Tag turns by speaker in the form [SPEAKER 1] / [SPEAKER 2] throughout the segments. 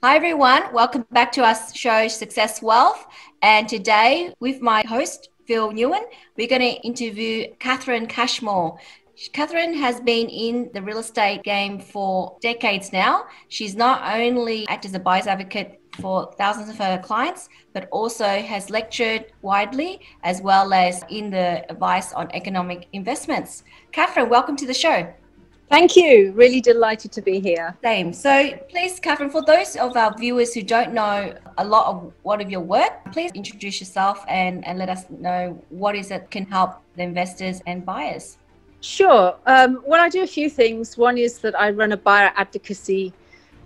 [SPEAKER 1] Hi, everyone. Welcome back to our show, Success Wealth. And today, with my host, Phil Nguyen, we're going to interview Catherine Cashmore. Catherine has been in the real estate game for decades now. She's not only acted as a buyer's advocate for thousands of her clients, but also has lectured widely as well as in the advice on economic investments. Catherine, welcome to the show.
[SPEAKER 2] Thank you. Really delighted to be here.
[SPEAKER 1] Same. So, please, Catherine, for those of our viewers who don't know a lot of what of your work, please introduce yourself and, and let us know what is it can help the investors and buyers.
[SPEAKER 2] Sure. Um, well, I do a few things. One is that I run a buyer advocacy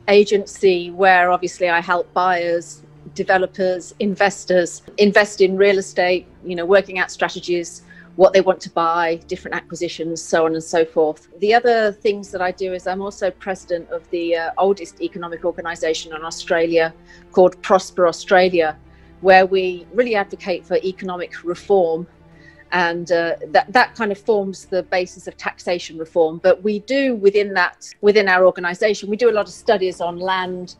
[SPEAKER 2] agency where obviously I help buyers, developers, investors invest in real estate, you know, working out strategies what they want to buy, different acquisitions, so on and so forth. The other things that I do is I'm also president of the uh, oldest economic organisation in Australia called Prosper Australia, where we really advocate for economic reform. And uh, that, that kind of forms the basis of taxation reform. But we do within that, within our organisation, we do a lot of studies on land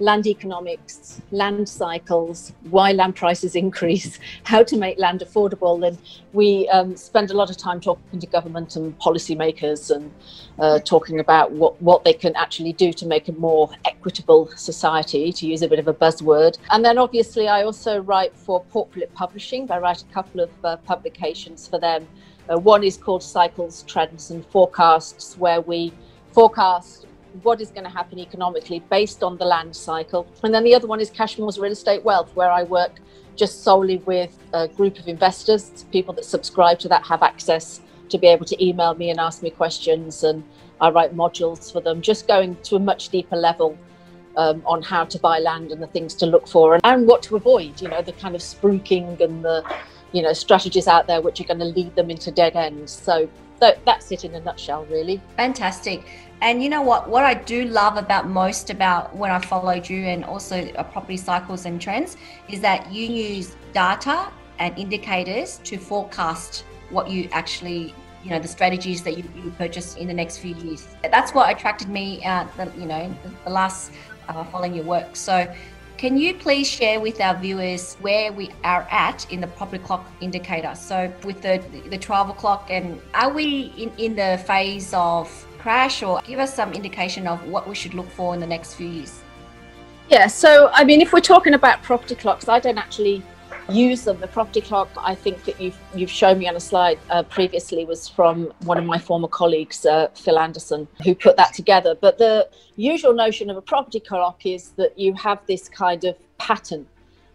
[SPEAKER 2] land economics, land cycles, why land prices increase, how to make land affordable. And we um, spend a lot of time talking to government and policymakers and uh, talking about what, what they can actually do to make a more equitable society, to use a bit of a buzzword. And then obviously, I also write for Port Phillip Publishing. I write a couple of uh, publications for them. Uh, one is called Cycles, Trends and Forecasts, where we forecast what is going to happen economically based on the land cycle. And then the other one is Cashmore's Real Estate Wealth, where I work just solely with a group of investors. People that subscribe to that have access to be able to email me and ask me questions. And I write modules for them, just going to a much deeper level um, on how to buy land and the things to look for and, and what to avoid, you know, the kind of spruiking and the, you know, strategies out there which are going to lead them into dead ends. So that's it in a nutshell, really.
[SPEAKER 1] Fantastic. And you know what? What I do love about most about when I followed you and also property cycles and trends is that you use data and indicators to forecast what you actually, you know, the strategies that you, you purchase in the next few years. That's what attracted me, uh, the, you know, the, the last uh, following your work. So, can you please share with our viewers where we are at in the property clock indicator? So, with the the 12 o'clock, and are we in, in the phase of crash or give us some indication of what we should look for in the next few years?
[SPEAKER 2] Yeah, so I mean, if we're talking about property clocks, I don't actually use them. The property clock, I think that you've you've shown me on a slide uh, previously, was from one of my former colleagues, uh, Phil Anderson, who put that together. But the usual notion of a property clock is that you have this kind of pattern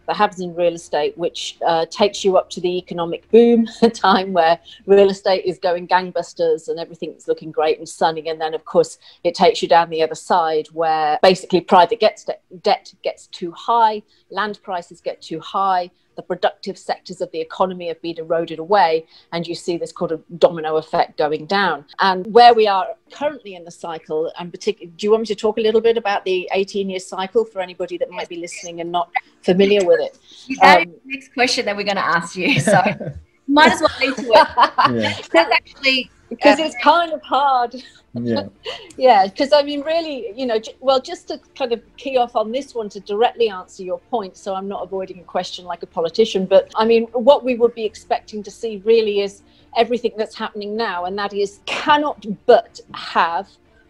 [SPEAKER 2] that happens in real estate, which uh, takes you up to the economic boom, a time where real estate is going gangbusters and everything's looking great and sunny. And then, of course, it takes you down the other side where basically private gets de- debt gets too high, land prices get too high, the productive sectors of the economy have been eroded away, and you see this kind of domino effect going down. And where we are currently in the cycle, and particularly, do you want me to talk a little bit about the 18 year cycle for anybody that might be listening and not familiar with it?
[SPEAKER 1] That um, next question that we're going to ask you. So might as well lead to it. Yeah. That's actually
[SPEAKER 2] because it's kind of hard.
[SPEAKER 3] Yeah.
[SPEAKER 2] yeah, because I mean, really, you know, j- well, just to kind of key off on this one to directly answer your point, so I'm not avoiding a question like a politician, but I mean, what we would be expecting to see really is everything that's happening now, and that is cannot but have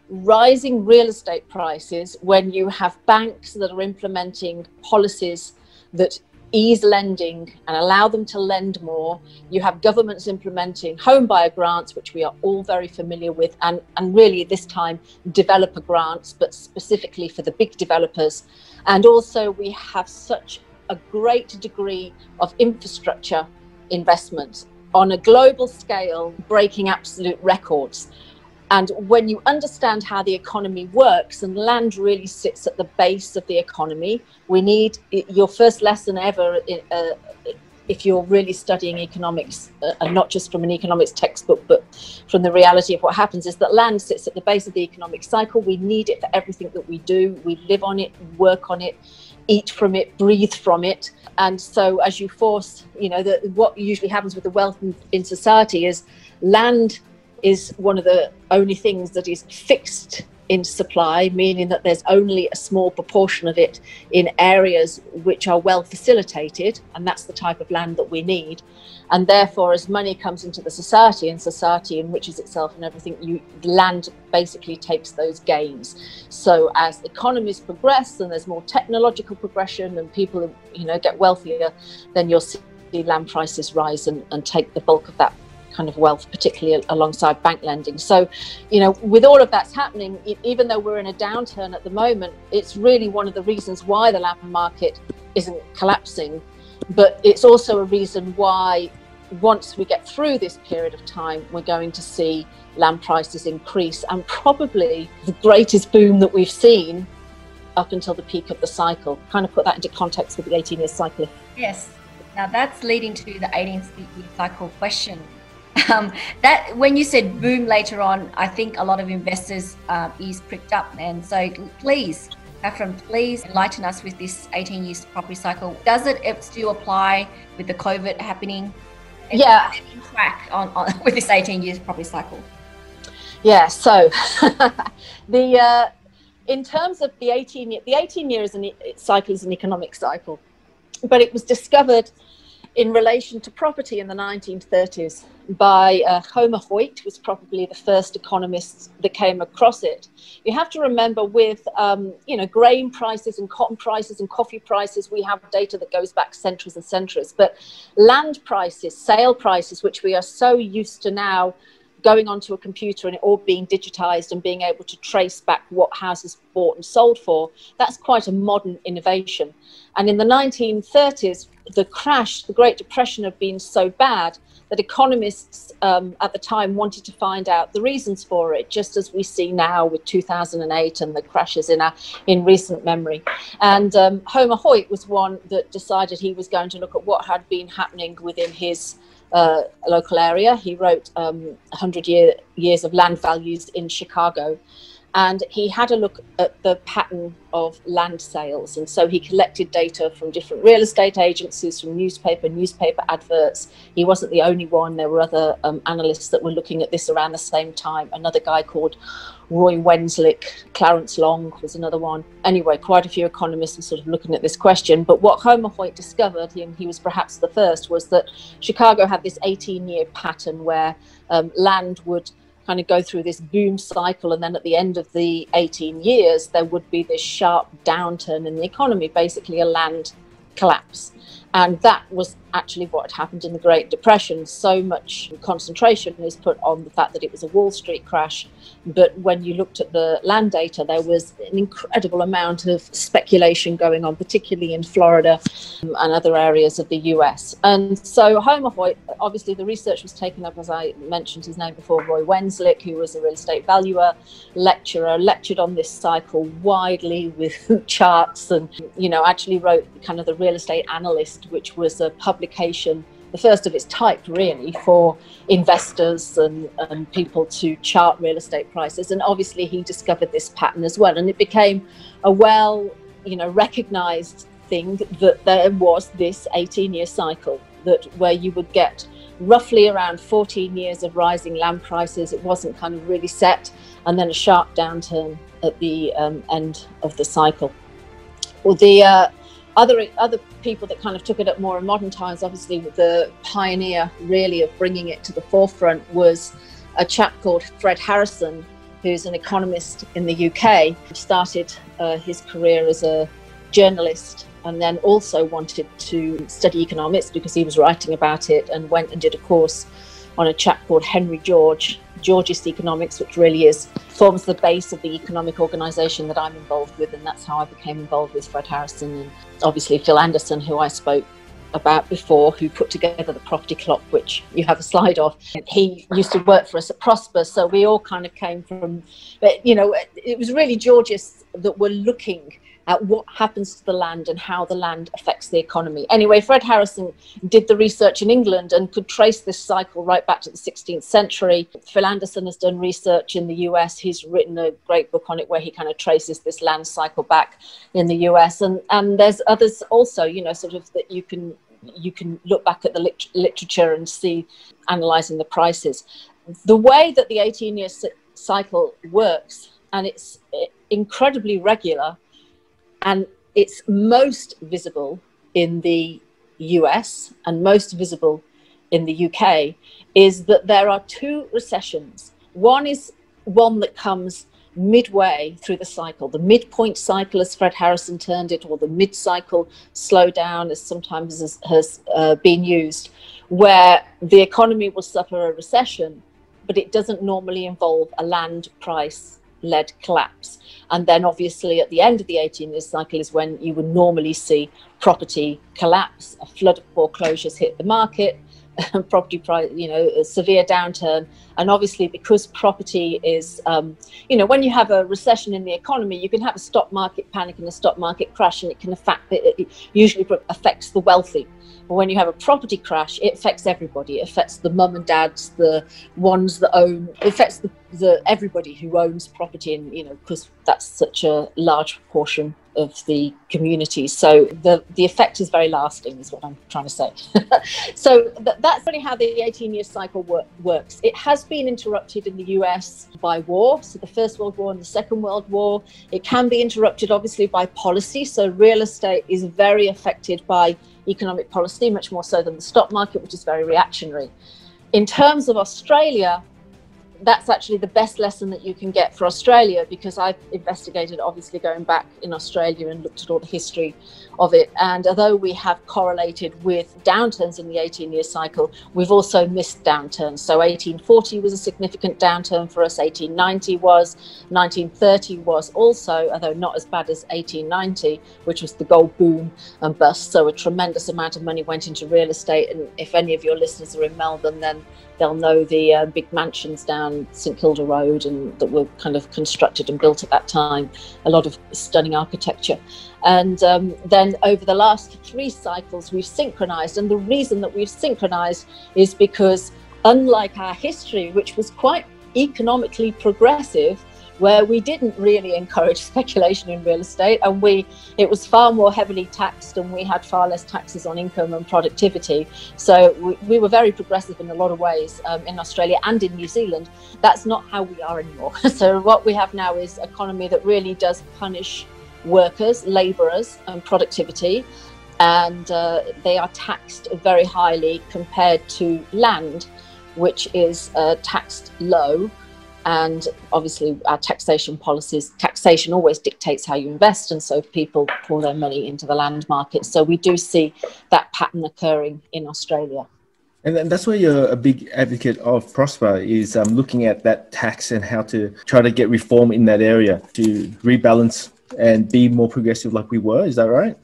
[SPEAKER 2] rising real estate prices when you have banks that are implementing policies that ease lending and allow them to lend more. You have governments implementing home buyer grants, which we are all very familiar with, and, and really this time developer grants, but specifically for the big developers. And also, we have such a great degree of infrastructure investment on a global scale, breaking absolute records. And when you understand how the economy works, and land really sits at the base of the economy, we need your first lesson ever. Uh, if you're really studying economics, uh, and not just from an economics textbook, but from the reality of what happens, is that land sits at the base of the economic cycle. We need it for everything that we do. We live on it, work on it, eat from it, breathe from it. And so, as you force, you know, the, what usually happens with the wealth in, in society is land is one of the only things that is fixed in supply, meaning that there's only a small proportion of it in areas which are well facilitated, and that's the type of land that we need. And therefore, as money comes into the society and society enriches itself and everything, you, land basically takes those gains. So as economies progress and there's more technological progression and people, you know, get wealthier, then you'll see land prices rise and, and take the bulk of that kind of wealth, particularly alongside bank lending. So, you know, with all of that's happening, even though we're in a downturn at the moment, it's really one of the reasons why the land market isn't collapsing. But it's also a reason why, once we get through this period of time, we're going to see land prices increase and probably the greatest boom that we've seen up until the peak of the cycle. Kind of put that into context with the 18 year cycle.
[SPEAKER 1] Yes. Now that's leading to the 18 year cycle question um, that when you said boom later on, I think a lot of investors uh, is pricked up. And so please, Catherine, please enlighten us with this 18 years property cycle. Does it still apply with the COVID happening?
[SPEAKER 2] Yeah.
[SPEAKER 1] Track on, on with this 18 years property cycle.
[SPEAKER 2] Yeah. So the uh, in terms of the 18 year, the 18 years an, cycle is an economic cycle, but it was discovered in relation to property in the 1930s by uh, Homer Hoyt, was probably the first economist that came across it. You have to remember with, um, you know, grain prices and cotton prices and coffee prices, we have data that goes back centuries and centuries. But land prices, sale prices, which we are so used to now going onto a computer and it all being digitized and being able to trace back what houses bought and sold for, that's quite a modern innovation. And in the 1930s, the crash, the Great Depression had been so bad that economists um, at the time wanted to find out the reasons for it, just as we see now with 2008 and the crashes in our, in recent memory. And um, Homer Hoyt was one that decided he was going to look at what had been happening within his uh, local area. He wrote um, 100 year, Years of Land Values in Chicago. And he had a look at the pattern of land sales. And so he collected data from different real estate agencies, from newspaper, newspaper adverts. He wasn't the only one. There were other um, analysts that were looking at this around the same time. Another guy called Roy Wenzlick, Clarence Long was another one. Anyway, quite a few economists were sort of looking at this question. But what Homer Hoyt discovered, and he was perhaps the first, was that Chicago had this 18 year pattern where um, land would kind of go through this boom cycle. And then at the end of the 18 years, there would be this sharp downturn in the economy, basically a land collapse. And that was actually what had happened in the Great Depression. So much concentration is put on the fact that it was a Wall Street crash. But when you looked at the land data, there was an incredible amount of speculation going on, particularly in Florida um, and other areas of the US. And so Homer Hoyt, obviously the research was taken up, as I mentioned his name before, Roy Wenzlick, who was a real estate valuer, lecturer, lectured on this cycle widely with charts and, you know, actually wrote kind of the real estate analyst, which was a publication, the first of its type, really, for investors and, and people to chart real estate prices. And obviously, he discovered this pattern as well. And it became a well, you know, recognized thing that there was this 18 year cycle that where you would get roughly around 14 years of rising land prices. It wasn't kind of really set, and then a sharp downturn at the um, end of the cycle. Well, the uh, other other people that kind of took it up more in modern times, obviously the pioneer really of bringing it to the forefront was a chap called Fred Harrison, who's an economist in the UK. Started uh, his career as a journalist and then also wanted to study economics because he was writing about it and went and did a course on a chap called Henry George, Georgist Economics, which really is forms the base of the economic organisation that I'm involved with, and that's how I became involved with Fred Harrison and obviously Phil Anderson, who I spoke about before, who put together the property clock, which you have a slide of. He used to work for us at Prosper, so we all kind of came from, but you know, it was really Georgists that were looking at what happens to the land and how the land affects the economy. Anyway, Fred Harrison did the research in England and could trace this cycle right back to the 16th century. Phil Anderson has done research in the US. He's written a great book on it where he kind of traces this land cycle back in the US. And, and there's others also, you know, sort of that you can you can look back at the lit- literature and see analyzing the prices the way that the 18 year cycle works, and it's eh, incredibly regular, and it's most visible in the US and most visible in the UK, is that there are two recessions. One is one that comes midway through the cycle, the midpoint cycle, as Fred Harrison termed it, or the mid cycle slowdown, as sometimes has, has uh, been used, where the economy will suffer a recession, but it doesn't normally involve a land price led collapse. And then, obviously, at the end of the 18 year cycle is when you would normally see property collapse, a flood of foreclosures hit the market, property price, you know, a severe downturn. And obviously, because property is, um, you know, when you have a recession in the economy, you can have a stock market panic and a stock market crash, and it can affect, it usually affects the wealthy. But when you have a property crash, it affects everybody. It affects the mum and dads, the ones that own, it affects the, the everybody who owns property, and you know, because that's such a large proportion of the community. So the, the effect is very lasting, is what I'm trying to say. so th- that's really how the 18 year cycle wor- works. It has been interrupted in the US by war, so the First World War and the Second World War. It can be interrupted, obviously, by policy. So real estate is very affected by economic policy, much more so than the stock market, which is very reactionary. In terms of Australia, that's actually the best lesson that you can get for Australia because I've investigated, obviously, going back in Australia and looked at all the history of it. And although we have correlated with downturns in the 18 year cycle, we've also missed downturns. So 1840 was a significant downturn for us, 1890 was, 1930 was also, although not as bad as 1890, which was the gold boom and bust. So a tremendous amount of money went into real estate. And if any of your listeners are in Melbourne, then they'll know the uh, big mansions down St Kilda Road and that were kind of constructed and built at that time. A lot of stunning architecture. And um, then over the last three cycles, we've synchronized. And the reason that we've synchronized is because, unlike our history, which was quite economically progressive, where we didn't really encourage speculation in real estate and we it was far more heavily taxed and we had far less taxes on income and productivity. So we, we were very progressive in a lot of ways um, in australia and in new zealand. That's not how we are anymore. So what we have now is economy that really does punish workers laborers and productivity. And uh, they are taxed very highly compared to land which is uh, taxed low and obviously, our taxation policies, taxation always dictates how you invest. And so people pour their money into the land market. So we do see that pattern occurring in Australia.
[SPEAKER 3] And that's why you're a big advocate of Prosper is um, looking at that tax and how to try to get reform in that area to rebalance and be more progressive like we were. Is that right?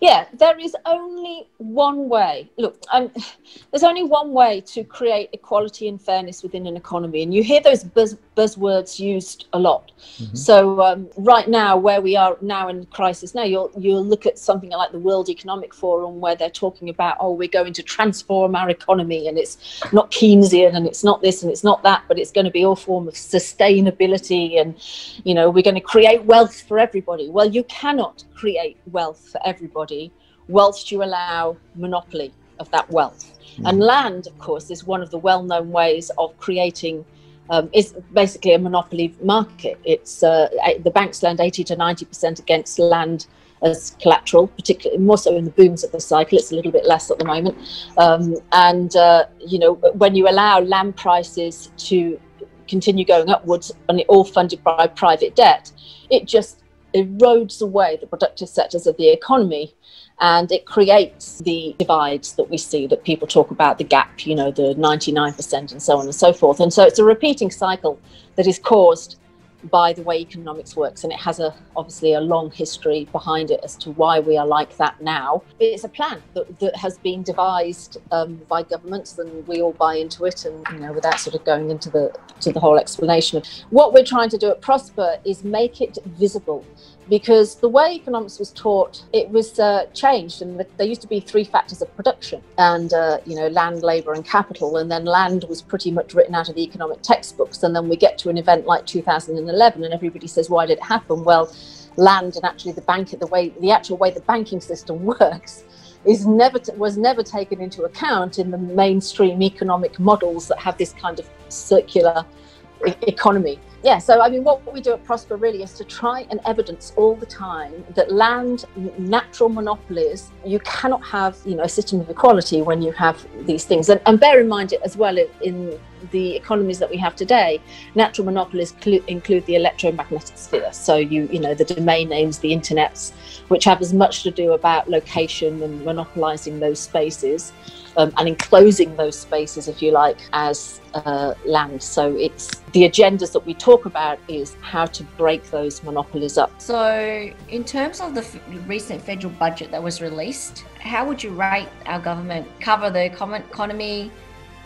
[SPEAKER 2] Yeah, there is only one way. Look, um, there's only one way to create equality and fairness within an economy, and you hear those buzz, buzzwords used a lot. Mm-hmm. So um, right now, where we are now in crisis, now you'll you'll look at something like the World Economic Forum, where they're talking about, oh, we're going to transform our economy, and it's not Keynesian, and it's not this, and it's not that, but it's going to be all form of sustainability, and you know, we're going to create wealth for everybody. Well, you cannot create wealth for everybody whilst you allow monopoly of that wealth. Mm. And land, of course, is one of the well known ways of creating. Um, is basically a monopoly market. It's uh, the banks lend 80 to 90 percent against land as collateral, particularly more so in the booms of the cycle. It's a little bit less at the moment. Um, and uh, you know, when you allow land prices to continue going upwards and it all funded by private debt, it just erodes away the productive sectors of the economy and it creates the divides that we see that people talk about the gap you know the 99% and so on and so forth. And so it's a repeating cycle that is caused by the way economics works and it has a obviously a long history behind it as to why we are like that now. It's a plan that, that has been devised um, by governments and we all buy into it and you know without sort of going into the to the whole explanation. What we're trying to do at prosper is make it visible because the way economics was taught, it was uh, changed, and there used to be three factors of production, and uh, you know, land, labour, and capital, and then land was pretty much written out of the economic textbooks, and then we get to an event like 2011, and everybody says, why did it happen? Well, land and actually the bank, the way the actual way the banking system works is never was never taken into account in the mainstream economic models that have this kind of circular e- economy yeah, so I mean, what we do at Prosper really is to try and evidence all the time that land, natural monopolies, you cannot have, you know, a system of equality when you have these things. And, and bear in mind it as well in the economies that we have today, natural monopolies cl- include the electromagnetic sphere. So you, you know, the domain names, the internets, which have as much to do about location and monopolizing those spaces um, and enclosing those spaces, if you like, as uh, land. So it's the agendas that we talk about is how to break those monopolies up.
[SPEAKER 1] So, in terms of the f- recent federal budget that was released, how would you rate our government cover the common economy,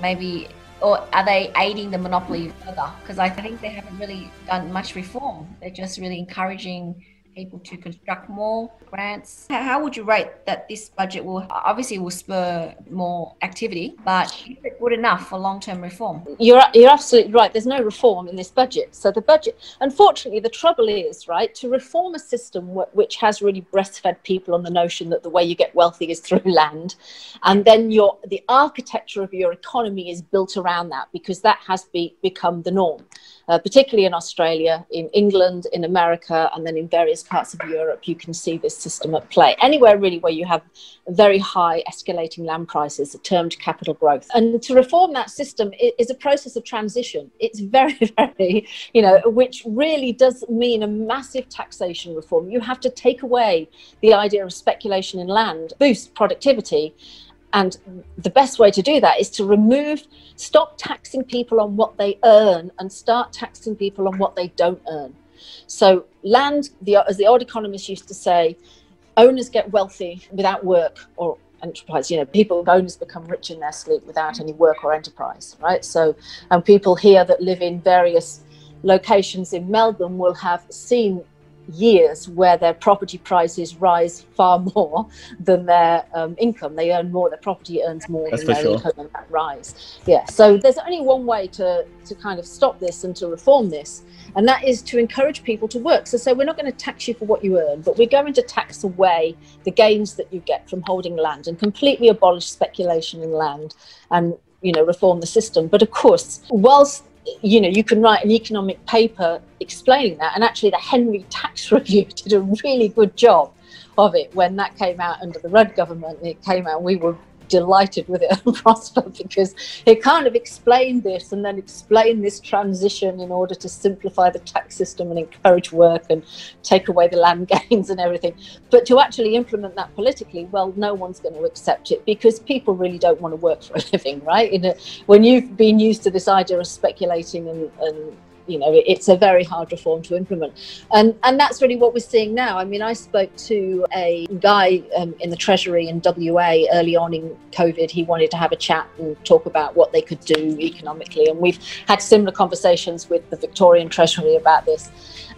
[SPEAKER 1] maybe? Or are they aiding the monopoly further? Because I think they haven't really done much reform. They're just really encouraging able to construct more grants. How would you rate that this budget will obviously will spur more activity, but is it good enough for long-term reform?
[SPEAKER 2] You're you're absolutely right. There's no reform in this budget. So the budget, unfortunately, the trouble is right to reform a system which has really breastfed people on the notion that the way you get wealthy is through land, and then your the architecture of your economy is built around that because that has be, become the norm uh, particularly in Australia, in England, in America, and then in various parts of Europe, you can see this system at play. Anywhere really where you have very high escalating land prices, termed capital growth. And to reform that system is a process of transition. It's very, very, you know, which really does mean a massive taxation reform. You have to take away the idea of speculation in land, boost productivity, and the best way to do that is to remove, stop taxing people on what they earn and start taxing people on what they don't earn. So, land, the, as the old economists used to say, owners get wealthy without work or enterprise. You know, people, owners become rich in their sleep without any work or enterprise, right? So, and people here that live in various locations in Melbourne will have seen years where their property prices rise far more than their um, income. They earn more, their property earns more That's than their sure. income, and that rise. Yeah. So there's only one way to to kind of stop this and to reform this, and that is to encourage people to work. So, so we're not going to tax you for what you earn, but we're going to tax away the gains that you get from holding land and completely abolish speculation in land and you know reform the system. But of course, whilst you know, you can write an economic paper explaining that. And actually, the Henry Tax Review did a really good job of it when that came out under the Rudd government. It came out, we were delighted with it and Prosper because it kind of explained this and then explained this transition in order to simplify the tax system and encourage work and take away the land gains and everything. But to actually implement that politically, well, no one's going to accept it because people really don't want to work for a living, right? A, when you've been used to this idea of speculating and, and you know it's a very hard reform to implement. And and that's really what we're seeing now. I mean i spoke to a guy um, in the treasury in wa early on in covid. He wanted to have a chat and talk about what they could do economically. And we've had similar conversations with the victorian treasury about this.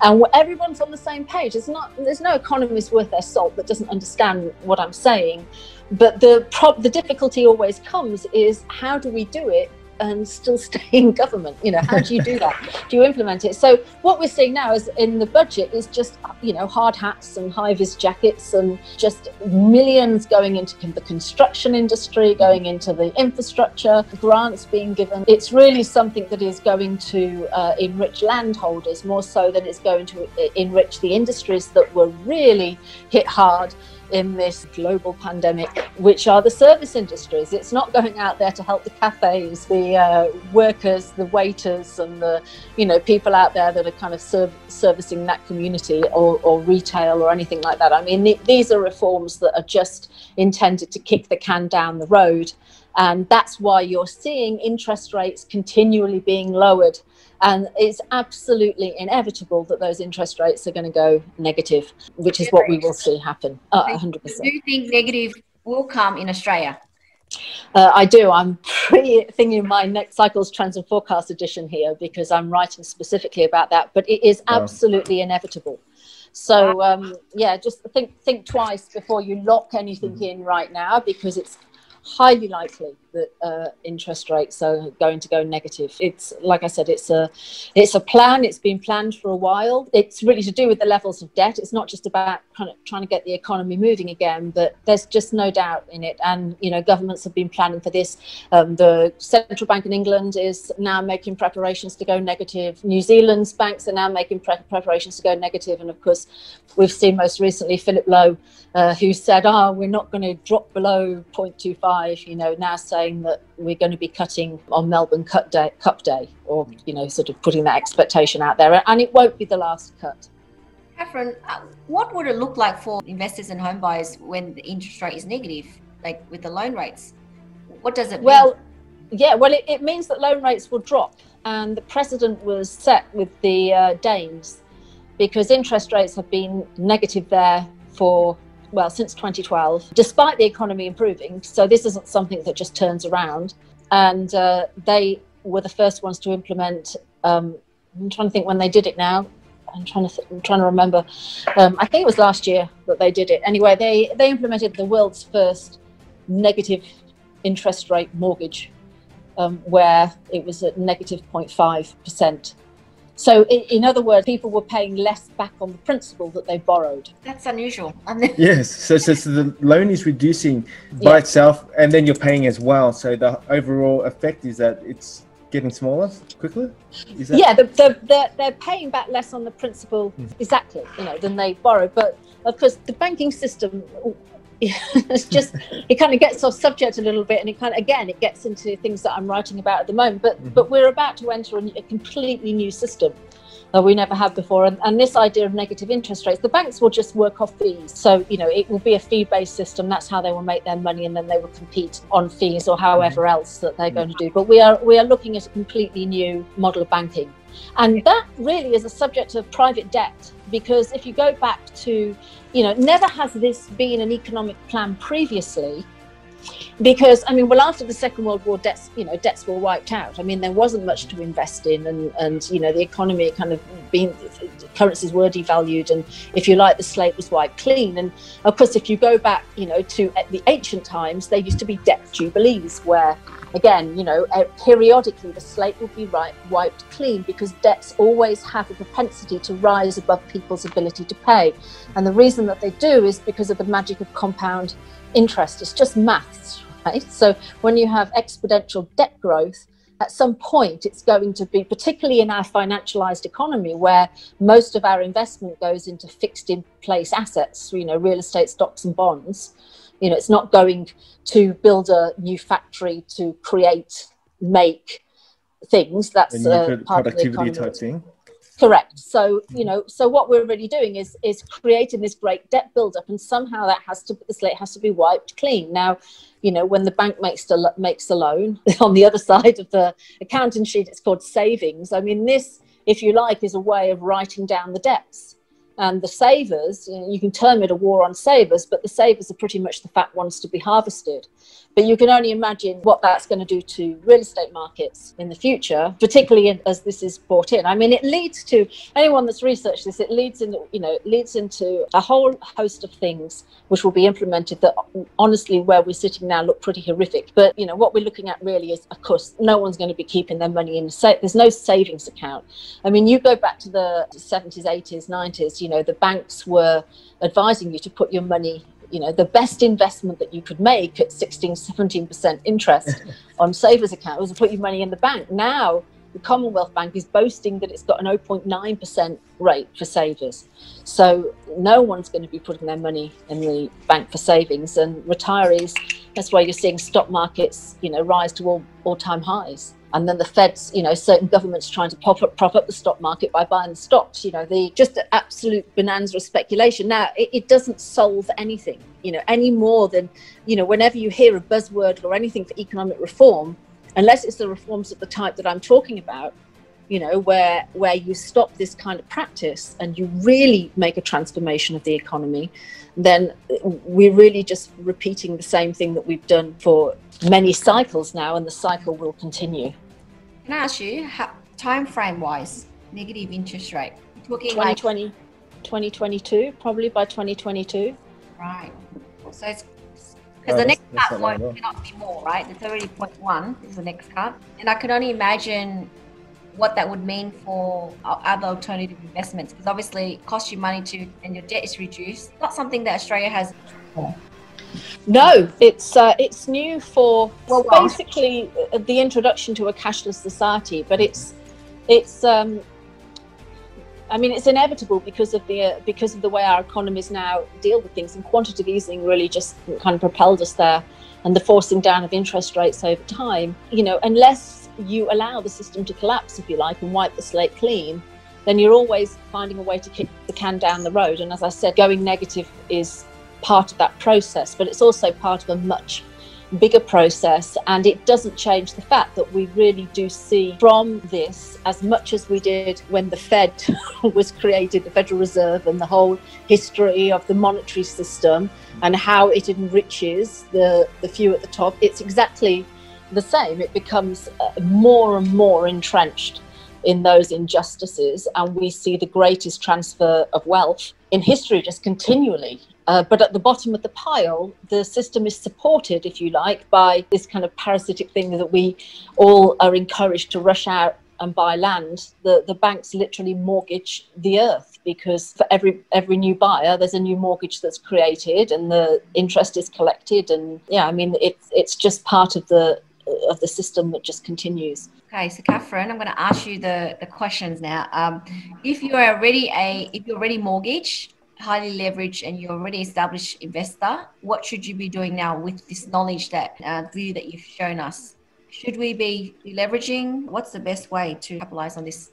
[SPEAKER 2] And everyone's on the same page. There's not there's no economist worth their salt that doesn't understand what i'm saying. But the pro- the difficulty always comes is how do we do it and still stay in government you know how do you do that? Do you implement it? So what we're seeing now is in the budget is just you know hard hats and high vis jackets and just millions going into the construction industry going into the infrastructure grants being given. It's really something that is going to uh, enrich landholders more so than it's going to uh, enrich the industries that were really hit hard in this global pandemic, which are the service industries. It's not going out there to help the cafes, the uh, workers, the waiters, and the you know people out there that are kind of serv- servicing that community or, or, retail or anything like that. I mean, th- these are reforms that are just intended to kick the can down the road, and that's why you're seeing interest rates continually being lowered and it's absolutely inevitable that those interest rates are going to go negative, which is what we will see happen. Uh, 100%.
[SPEAKER 1] Do you think negative will come in Australia?
[SPEAKER 2] Uh, I do. I'm pre thinking my next cycle's trends and forecast edition here because I'm writing specifically about that. But it is absolutely wow. inevitable. So um, yeah, just think think twice before you lock anything mm-hmm. in right now because it's highly likely that uh, interest rates are going to go negative. It's like I said, it's a it's a plan. It's been planned for a while. It's really to do with the levels of debt. It's not just about kind of trying to get the economy moving again, but there's just no doubt in it. And you know, governments have been planning for this. Um, the central bank in England is now making preparations to go negative. New Zealand's banks are now making pre- preparations to go negative. negative, and of course, we've seen most recently Philip Lowe uh, who said, "Oh, we're not going to drop below 0.25." You know, now saying that we're going to be cutting on Melbourne Cup Day, Cup Day, or you know, sort of putting that expectation out there, and it won't be the last cut.
[SPEAKER 1] Catherine, uh, what would it look like for investors and home buyers when the interest rate is negative, like with the loan rates? What does it mean?
[SPEAKER 2] Well, yeah, well, it, it means that loan rates will drop, and the precedent was set with the uh, Danes because interest rates have been negative there for well, since 2012, despite the economy improving. So this isn't something that just turns around. And uh, they were the first ones to implement. Um, I'm trying to think when they did it now. I'm trying to th- I'm trying to remember. Um, I think it was last year that they did it. Anyway, they they implemented the world's first negative interest rate mortgage, um, where it was at negative 0.5 percent so, in, in, other words, people were paying less back on the principal that they borrowed.
[SPEAKER 1] That's unusual.
[SPEAKER 3] yes. So, so, so, the loan is reducing by yeah. itself, and then you're paying as well. So, the overall effect is that it's getting smaller quickly.
[SPEAKER 2] That- yeah, the, the, they're, they're paying back less on the principal mm. exactly, you know, than they borrowed. But of course, the banking system it's just it kind of gets off subject a little bit and it kind of again it gets into things that i'm writing about at the moment but mm-hmm. but we're about to enter a, a, completely new system that we never had before. And, and this idea of negative interest rates the banks will just work off fees. So you know it will be a fee based system. That's how they will make their money and then they will compete on fees or however mm-hmm. else that they're going to do. But we are we are looking at a completely new model of banking. And that really is a subject of private debt because if you go back to you know, never has this been an economic plan previously because I mean, well, after the Second World War, debts you know debts were wiped out. I mean, there wasn't much to invest in, and and you know the economy kind of being currencies were devalued, and if you like, the slate was wiped clean. And of course, if you go back, you know, to the ancient times, there used to be debt jubilees where again, you know, uh, periodically the slate would be wiped clean because debts always have a propensity to rise above people's ability to pay. And the reason that they do is because of the magic of compound interest. It's just maths, right? So when you have exponential debt growth, at some point it's going to be, particularly in our financialized economy, where most of our investment goes into fixed in place assets, you know, real estate, stocks, and bonds. You know, it's not going to build a new factory to create, make things. That's
[SPEAKER 3] uh, productivity type thing.
[SPEAKER 2] Correct. So you know, so what we're really doing is is creating this great debt buildup, and somehow that has to the slate has to be wiped clean. Now, you know, when the bank makes the makes a loan on the other side of the accounting sheet, it's called savings. I mean, this, if you like, is a way of writing down the debts. And the savers, you, you can term it a war on savers, but the savers are pretty much the fat ones to be harvested. But you can only imagine what that's going to do to real estate markets in the future, particularly as this is brought in. I mean, it leads to anyone that's researched this. It leads in, you know, leads into a whole host of things which will be implemented that, honestly, where we're sitting now, look pretty horrific. But you know, what we're looking at really is, of course, no one's going to be keeping their money in. Sa- there's no savings account. I mean, you go back to the 70s, 80s, 90s. You know, the banks were advising you to put your money you know the best investment that you could make at 16 17% interest on savers account was to put your money in the bank. Now the commonwealth bank is boasting that it's got an 0.9% rate for savers. So no one's going to be putting their money in the bank for savings and retirees that's why you're seeing stock markets you know rise to all all-time highs and then the Feds, you know, certain governments trying to pop up, prop up the stock market by buying the stocks. You know, the just absolute bonanza of speculation. Now, it, it, doesn't solve anything, you know, any more than, you know, whenever you hear a buzzword or anything for economic reform, unless it's the reforms of the type that I'm talking about, you know, where where you stop this kind of practice and you really make a transformation of the economy, then we're really just repeating the same thing that we've done for many cycles now, and the cycle will continue.
[SPEAKER 1] Can I ask you, how, time frame wise, negative interest rate?
[SPEAKER 2] Talking 2020, like... 2022, probably by 2022.
[SPEAKER 1] Right. So it's Because the next cut won't cannot be more, right? It's already 0.1 is the next cut, and I can only imagine what that would mean for other alternative investments because obviously it costs you money to and your debt is reduced not something that australia has
[SPEAKER 2] no it's uh, it's new for well, basically uh, the introduction to a cashless society but it's it's um, I mean, it's inevitable because of the uh, because of the way our economies now deal with things, and quantitative easing really just kind of propelled us there, and the forcing down of interest rates over time. You know, unless you allow the system to collapse, if you like, and wipe the slate clean, then you're always finding a way to kick the can down the road. And as I said, going negative is part of that process, but it's also part of a much bigger process. And it doesn't change the fact that we really do see from this as much as we did when the Fed was created, the Federal Reserve, and the whole history of the monetary system and how it enriches the, the few at the top. It's exactly the same. It becomes uh, more and more entrenched in those injustices, and we see the greatest transfer of wealth in history just continually. Uh, but at the bottom of the pile, the system is supported, if you like, by this kind of parasitic thing that we all are encouraged to rush out and buy land. The, the banks literally mortgage the earth because for every every new buyer, there's a new mortgage that's created and the interest is collected. And yeah, I mean, it's it's just part of the of the system that just continues.
[SPEAKER 1] Okay, so Catherine, I'm going to ask you the, the questions now. Um, if you are already a if you're already mortgaged, highly leveraged, and you're already established investor, what should you be doing now with this knowledge that uh, view that you've shown us? Should we be leveraging? What's the best way to capitalize on this?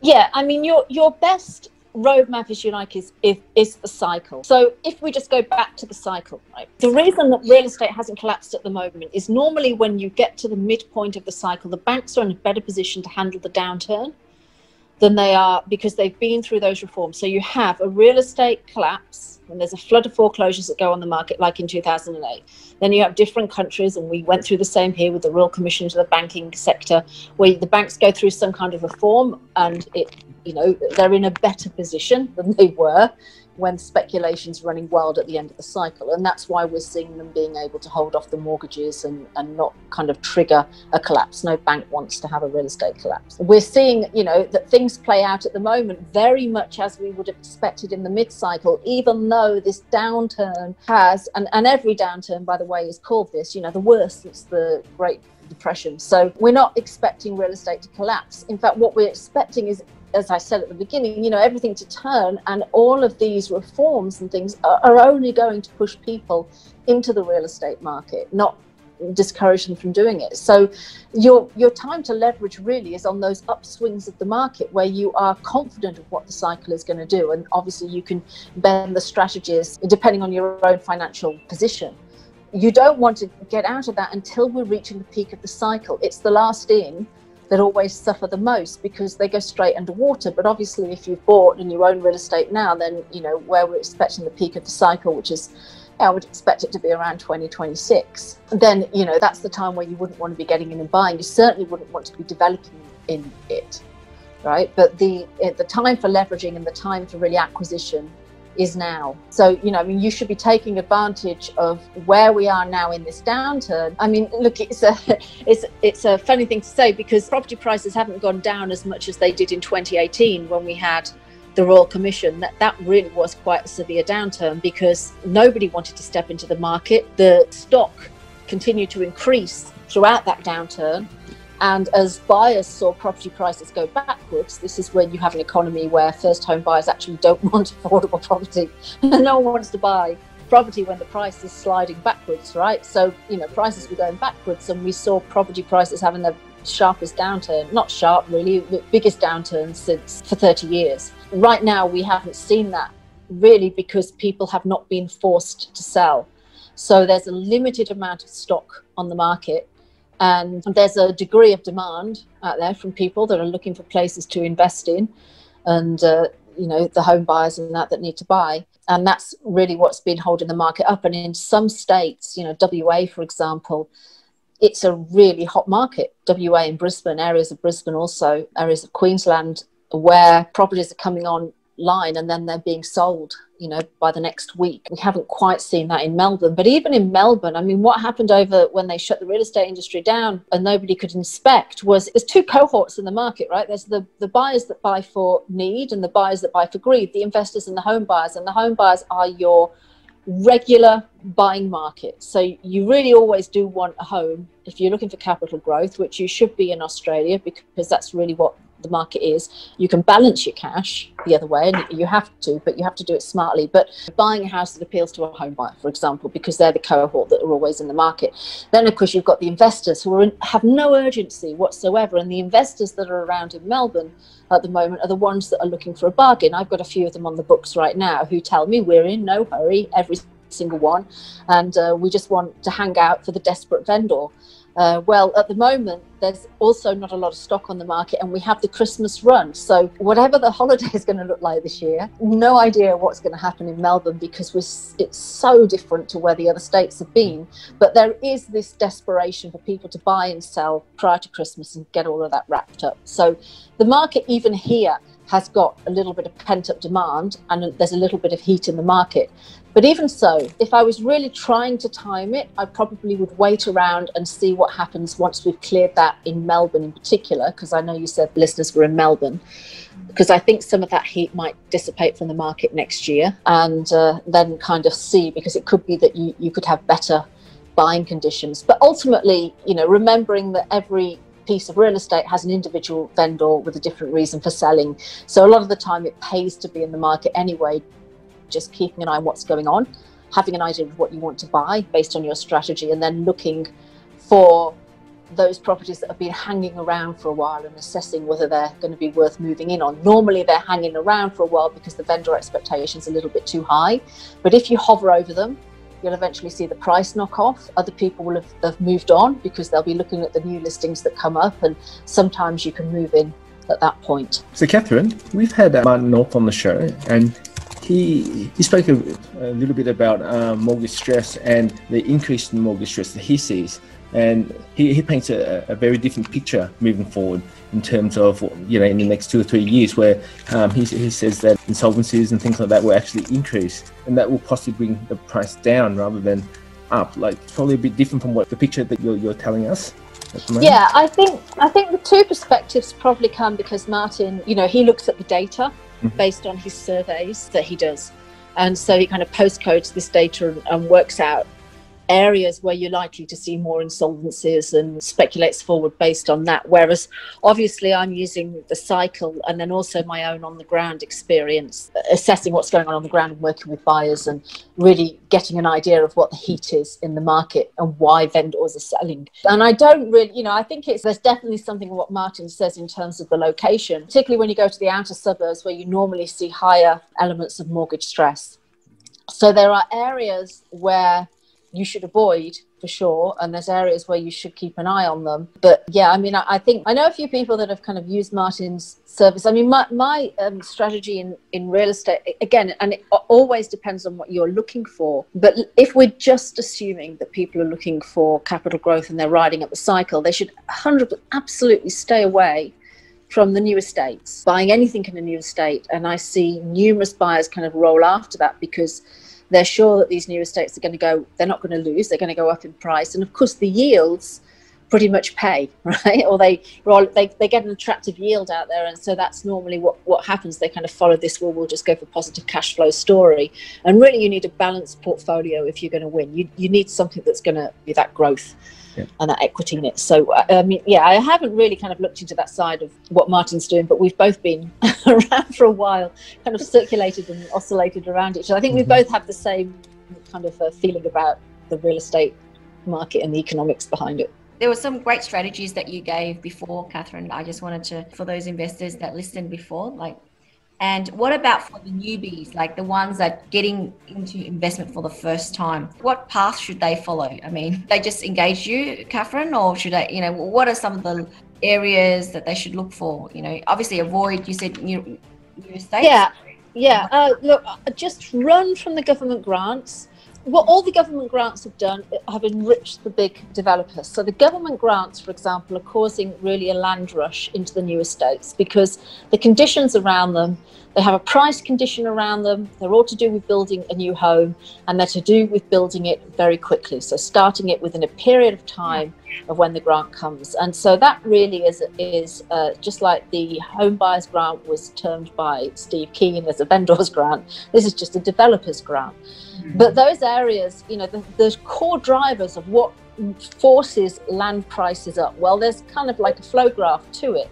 [SPEAKER 2] Yeah, I mean, your your best roadmap, if you like, is, is is the cycle. So if we just go back to the cycle, right? The reason that real estate hasn't collapsed at the moment is normally when you get to the midpoint of the cycle, the banks are in a better position to handle the downturn than they are because they've been through those reforms. So you have a real estate collapse and there's a flood of foreclosures that go on the market like in 2008. Then you have different countries, and we went through the same here with the Royal Commission to the banking sector, where the banks go through some kind of reform and it you know they're in a better position than they were when speculation's running wild at the end of the cycle. And that's why we're seeing them being able to hold off the mortgages and, and not kind of trigger a collapse. No bank wants to have a real estate collapse. We're seeing you know that things play out at the moment very much as we would have expected in the mid-cycle even though this downturn has and, and every downturn by the way is called this you know the worst since the great depression. So we're not expecting real estate to collapse. In fact what we're expecting is as I said at the beginning, you know, everything to turn, and all of these reforms and things are, are, only going to push people into the real estate market, not discourage them from doing it. So, your your time to leverage really is on those upswings of the market where you are confident of what the cycle is going to do, and obviously you can bend the strategies depending on your own financial position. You don't want to get out of that until we're reaching the peak of the cycle. It's the last in that always suffer the most because they go straight underwater. But obviously, if you've bought and you own real estate now, then you know where we're expecting the peak of the cycle, which is I would expect it to be around 2026. then you know that's the time where you wouldn't want to be getting in and buying. You certainly wouldn't want to be developing in it, right? But the eh, the time for leveraging and the time for really acquisition is now. So, you know, I mean, you should be taking advantage of where we are now in this downturn. I mean, look, it's a it's it's a funny thing to say because property prices haven't gone down as much as they did in 2018 when we had the Royal Commission. That that really was quite a severe downturn because nobody wanted to step into the market. The stock continued to increase throughout that downturn and as buyers saw property prices go backwards, this is when you have an economy where first home buyers actually don't want affordable property. no one wants to buy property when the price is sliding backwards, right? So, you know, prices were going backwards, and we saw property prices having the sharpest downturn, not sharp really, the biggest downturn since for 30 years. Right now, we haven't seen that really because people have not been forced to sell. So, there's a limited amount of stock on the market and there's a degree of demand out there from people that are looking for places to invest in, and uh, you know the home buyers and that that need to buy. And that's really what's been holding the market up. And in some states, you know, WA, for example, it's a really hot market. WA in Brisbane, areas of Brisbane, also areas of Queensland, where properties are coming on line and then they're being sold you know by the next week we haven't quite seen that in melbourne but even in melbourne i mean what happened over when they shut the real estate industry down and nobody could inspect was there's two cohorts in the market right there's the the buyers that buy for need and the buyers that buy for greed the investors and the home buyers and the home buyers are your regular buying market. So you really always do want a home if you're looking for capital growth, which you should be in Australia because that's really what the market is. You can balance your cash the other way, and you have to, but you have to do it smartly. But buying a house that appeals to a home buyer, for example, because they're the cohort that are always in the market. Then, of course, you've got the investors who in, have no urgency whatsoever, and the investors that are around in Melbourne at the moment are the ones that are looking for a bargain. I've got a few of them on the books right now who tell me we're in no hurry, every single one, and uh, we just want to hang out for the desperate vendor. Uh, well, at the moment, there's also not a lot of stock on the market, and we have the Christmas run. So, whatever the holiday is going to look like this year, no idea what's going to happen in Melbourne because it's so different to where the other states have been. But there is this desperation for people to buy and sell prior to Christmas and get all of that wrapped up. So, the market, even here, has got a little bit of pent up demand and there's a little bit of heat in the market. But even so, if I was really trying to time it, I probably would wait around and see what happens once we've cleared that in Melbourne in particular, because I know you said listeners were in Melbourne. Because I think some of that heat might dissipate from the market next year and uh, then kind of see, because it could be that you, you could have better buying conditions. But ultimately, you know, remembering that every piece of real estate has an individual vendor with a different reason for selling. So a lot of the time it pays to be in the market anyway just keeping an eye on what's going on, having an idea of what you want to buy based on your strategy, and then looking for those properties that have been hanging around for a while and assessing whether they're going to be worth moving in on. Normally, they're hanging around for a while because the vendor expectation is a little bit too high. But if you hover over them, you'll eventually see the price knock off. Other people will have, have moved on because they'll be looking at the new listings that come up, and sometimes you can move in at that point.
[SPEAKER 3] So, Catherine, we've had Martin North on the show, and he he spoke a, a little bit about uh, mortgage stress and the increase in mortgage stress that he sees, and he, he paints a, a, very different picture moving forward in terms of you know in the next two or three years, where um, he, he says that insolvencies and things like that will actually increase, and that will possibly bring the price down rather than up. Like probably a bit different from what the picture that you're, you're telling us.
[SPEAKER 2] Yeah, I think I think the two perspectives probably come because Martin, you know, he looks at the data mm-hmm. based on his surveys that he does. And so he kind of postcodes this data and, and works out areas where you're likely to see more insolvencies and speculates forward based on that. Whereas obviously I'm using the cycle and then also my own on the ground experience, assessing what's going on on the ground and working with buyers and really getting an idea of what the heat is in the market and why vendors are selling. And I don't really, you know, I think it's there's definitely something what Martin says in terms of the location, particularly when you go to the outer suburbs where you normally see higher elements of mortgage stress. So there are areas where you should avoid for sure and there's areas where you should keep an eye on them. But yeah i mean i, I think i know a few people that have kind of used martin's service. I mean my, my um, strategy in, in real estate again and it always depends on what you're looking for but if we're just assuming that people are looking for capital growth and they're riding up the cycle they should 100 absolutely stay away from the new estates. Buying anything in a new estate and i see numerous buyers kind of roll after that because they're sure that these new estates are going to go, they're not going to lose, they're going to go up in price. And of course, the yields pretty much pay, right? Or they, they, they get an attractive yield out there. And so that's normally what, what happens. They kind of follow this, well, we'll just go for positive cash flow story. And really, you need a balanced portfolio if you're going to win. You, you need something that's going to be that growth yeah. and that equity in it. So, I mean, yeah, I haven't really kind of looked into that side of what Martin's doing, but we've both been around for a while, kind of circulated and oscillated around each other. I think mm-hmm. we both have the same kind of uh, feeling about the real estate market and the economics behind it.
[SPEAKER 1] There were some great strategies that you gave before, Catherine. I just wanted to, for those investors that listened before, like and what about for the newbies, like the ones that getting into investment for the first time? What path should they follow? I mean, they just engage you, Catherine, or should they, you know, what are some of the areas that they should look for? You know, obviously avoid, you said new, new estates.
[SPEAKER 2] Yeah. Yeah. Uh, look, just run from the government grants what all the government grants have done have enriched the big developers. So the government grants, for example, are causing really a land rush into the new estates because the conditions around them, They have a price condition around them. They're all to do with building a new home and they're to do with building it very quickly. So starting it within a period of time of when the grant comes. And so that really is, is uh, just like the home buyers grant was termed by Steve Keen as a vendor's grant. This is just a developer's grant. Mm-hmm. But those areas, you know, the, the core drivers of what forces land prices up, well, there's kind of like a flow graph to it.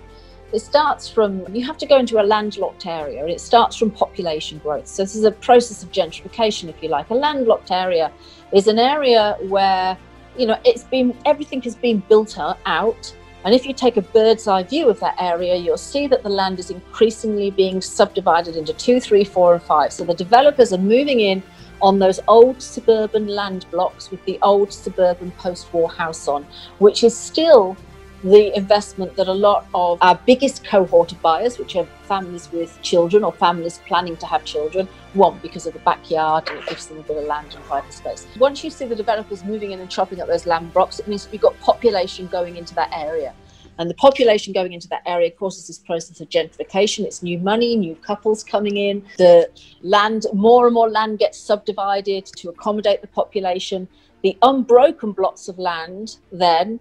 [SPEAKER 2] It starts from, you have to go into a landlocked area, and it starts from population growth. So, this is a process of gentrification, if you like. A landlocked area is an area where, you know, it's been, everything has been built out. And if you take a bird's eye view of that area, you'll see that the land is increasingly being subdivided into two, three, four, and five. So, the developers are moving in on those old suburban land blocks with the old suburban post war house on, which is still the investment that a lot of our biggest cohort of buyers, which are families with children or families planning to have children, want because of the backyard and it gives them a bit of land and private space. Once you see the developers moving in and chopping up those land blocks, it means you've got population going into that area. And the population going into that area causes this process of gentrification. It's new money, new couples coming in. The land, more and more land gets subdivided to accommodate the population. The unbroken blocks of land then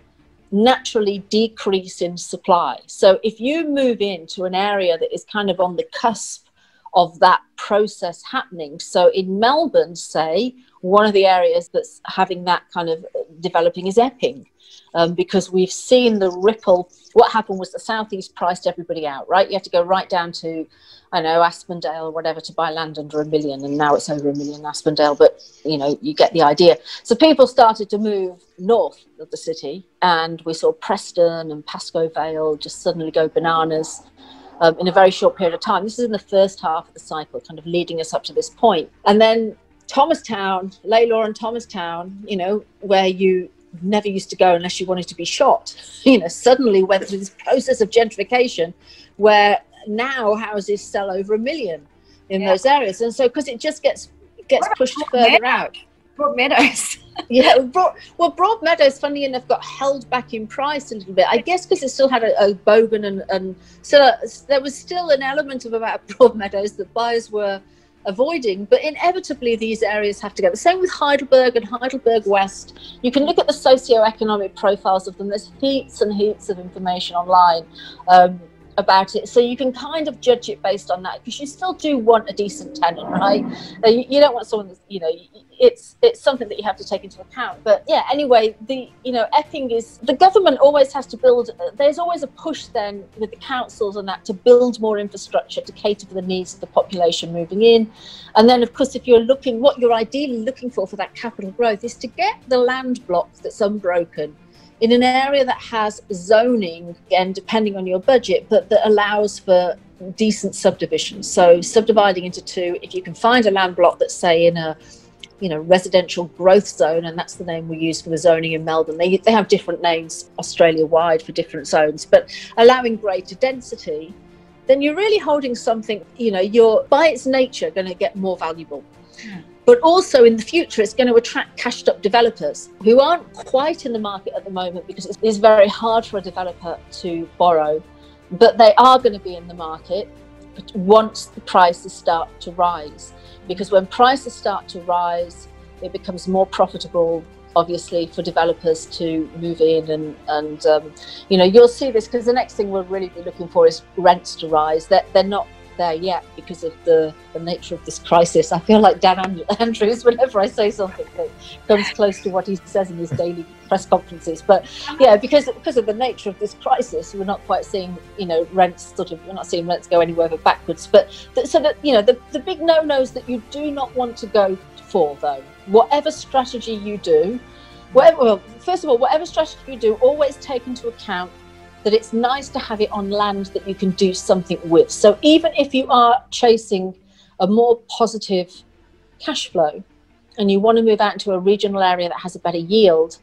[SPEAKER 2] naturally decrease in supply. So if you move into an area that is kind of on the cusp of that process happening, so in Melbourne, say, one of the areas that's having that kind of developing is Epping um, because we've seen the ripple. What happened was the southeast priced everybody out, right? You have to go right down to, I know, Aspendale or whatever to buy land under a million, and now it's over a million Aspendale. But you know, you get the idea. So people started to move north of the city, and we saw Preston and Pascoe Vale just suddenly go bananas. Um, in a very short period of time. This is in the first half of the cycle, kind of leading us up to this point. And then Thomastown, Lalor and Thomastown, you know, where you never used to go unless you wanted to be shot. You know, suddenly went through this process of gentrification where now houses sell over a million in yeah. those areas. And so, because it just gets gets pushed further out.
[SPEAKER 1] Broadmeadows.
[SPEAKER 2] yeah, broad, well, Broadmeadows, funny enough, got held back in price a little bit. I guess because it still had a, a bogan and, and so there was still an element of about Broadmeadows that buyers were avoiding. But inevitably, these areas have to go. The same with Heidelberg and Heidelberg West. You can look at the socio-economic profiles of them. There's heaps and heaps of information online. Um, about it. So you can kind of judge it based on that because you still do want a decent tenant right? Uh, you, don't want someone that's you know it's it's something that you have to take into account. But yeah anyway the you know epping is the government always has to build there's always a push then with the councils and that to build more infrastructure to cater for the needs of the population moving in. And then of course if you're looking what you're ideally looking for for that capital growth is to get the land block that's unbroken in an area that has zoning, again, depending on your budget, but that allows for decent subdivisions. So subdividing into two, if you can find a land block that's say in a you know residential growth zone, and that's the name we use for the zoning in Melbourne. They they have different names Australia wide for different zones, but allowing greater density, then you're really holding something. You know, you're by its nature going to get more valuable. Yeah. But also in the future, it's going to attract cashed up developers who aren't quite in the market at the moment because it is very hard for a developer to borrow. But they are going to be in the market once the prices start to rise. Because when prices start to rise, it becomes more profitable obviously for developers to move in and and um, you know you'll see this because the next thing we'll really be looking for is rents to rise that they're, they're not there yet because of the, the nature of this crisis. I feel like Dan Andrews whenever I say something that comes close to what he says in his daily press conferences. But yeah, because because of the nature of this crisis, we're not quite seeing you know rents sort of we're not seeing rents go anywhere but backwards. But th- so that you know the the big no nos that you do not want to go for though, whatever strategy you do. Whatever, well, first of all, whatever strategy you do, always take into account that it's nice to have it on land that you can do something with. So even if you are chasing a more positive cash flow and you want to move out into a regional area that has a better yield,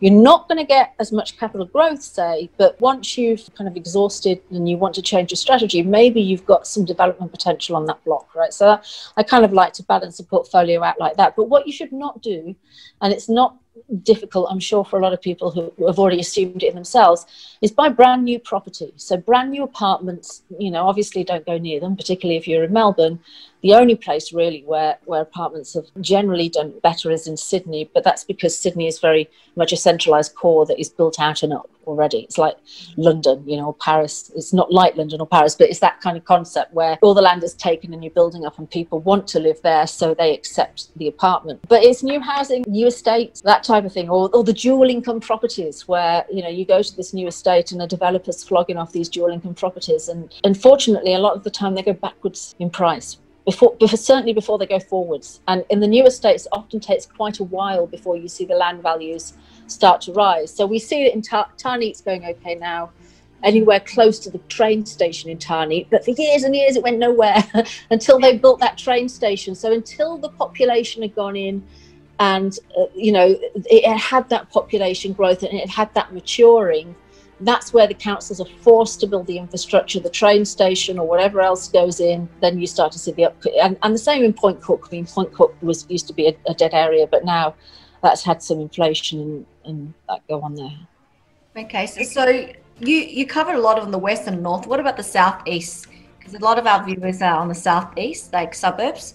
[SPEAKER 2] you're not going to get as much capital growth, say, but once you've kind of exhausted and you want to change your strategy, maybe you've got some development potential on that block, right? So I kind of like to balance a portfolio out like that. But what you should not do, and it's not difficult, I'm sure, for a lot of people who have already assumed it themselves, is buy brand new property. So, brand new apartments, you know, obviously don't go near them, particularly if you're in Melbourne. The only place really where, where apartments have generally done better is in Sydney, but that's because Sydney is very much a centralised core that is built out and up already. It's like London, you know, Paris. It's not like London or Paris, but it's that kind of concept where all the land is taken and you're building up and people want to live there, so they accept the apartment. But it's new housing, new estates, that type of thing, or, or the dual income properties where, you know, you go to this new estate and the developer's flogging off these dual income properties. And unfortunately, a lot of the time they go backwards in price before, before, certainly before they go forwards. And in the new estates, often takes quite a while before you see the land values start to rise. So we see it in Ta- Tarneet's going okay now, anywhere close to the train station in Tarneet. But for years and years, it went nowhere until they built that train station. So until the population had gone in and, uh, you know, it had that population growth and it had that maturing, that's where the councils are forced to build the infrastructure, the train station or whatever else goes in. Then you start to see the up and, and the same in Point Cook. I mean, Point Cook was used to be a, a dead area, but now that's had some inflation and, and that go on there.
[SPEAKER 1] Okay, so, so you you covered a lot of the west and north. What about the southeast? Because a lot of our viewers are on the southeast, like suburbs